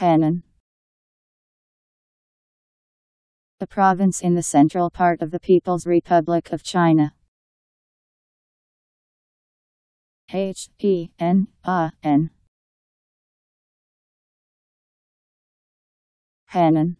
Henan. A province in the central part of the People's Republic of China. H E N A N. Henan.